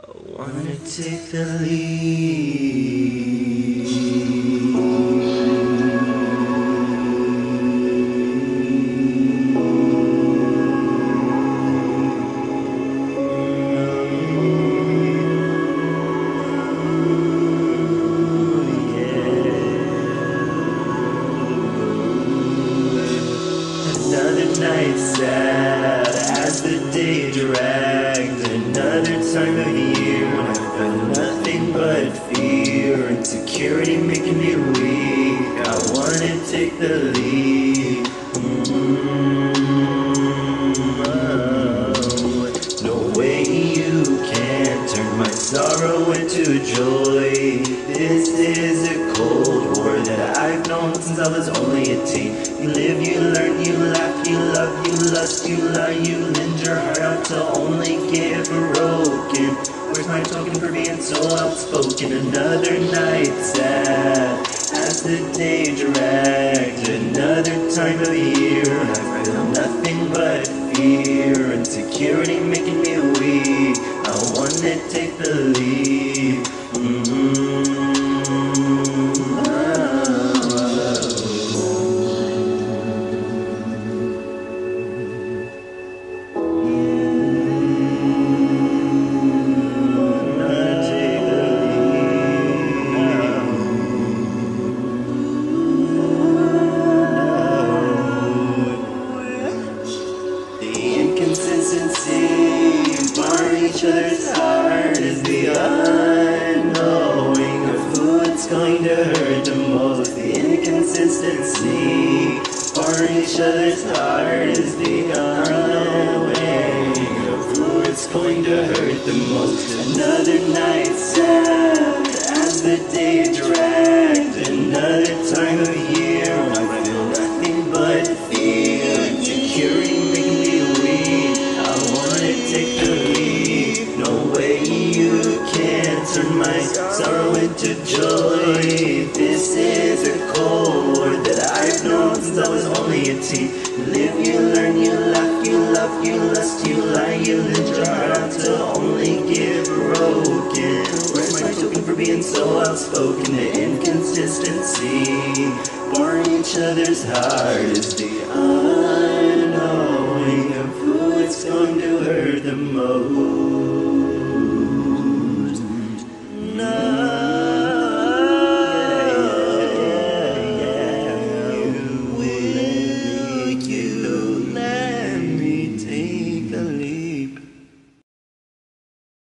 I wanna take the lead. Another night sad as the day dragged. Another time Insecurity making me weak. I wanna take the lead. Mm, oh. No way you can turn my sorrow into joy. This that I've known since I was only a teen. You live, you learn, you laugh, you love, you lust, you lie, you lend your heart out to only get broken. Where's my token for being so outspoken? Another night sad as the day dragged. Another time of year I feel nothing but fear. Insecurity making me weak. I wanna take the lead. Inconsistency, barring each other's heart, is the unknowing of who it's going to hurt the most. The inconsistency, barring each other's heart, is the unknowing of who it's going to hurt the most. Another night sad as the day dragged. Another time of you can turn my sorrow into joy. This is a cold war that I've known since I was only a teen. Live, you learn, you laugh, you love, you lust, you lie, you live your heart out to only get broken. Where's my token for being so outspoken? The inconsistency, barring each other's heart is the unknowing of who it's going to hurt the most.